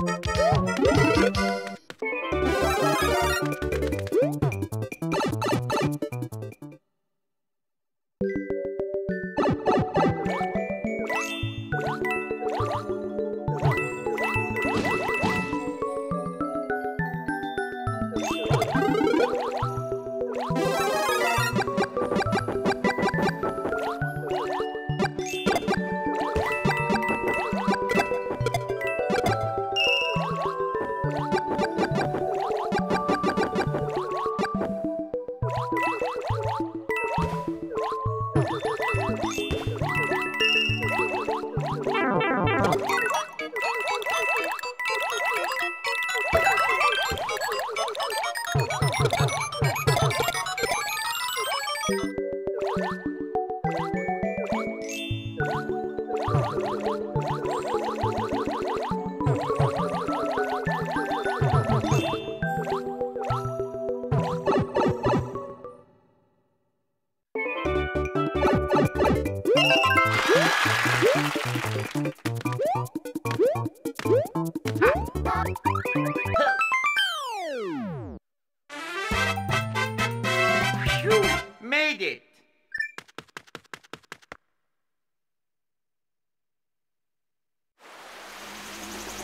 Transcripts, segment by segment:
Woo! Huh?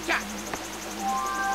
下。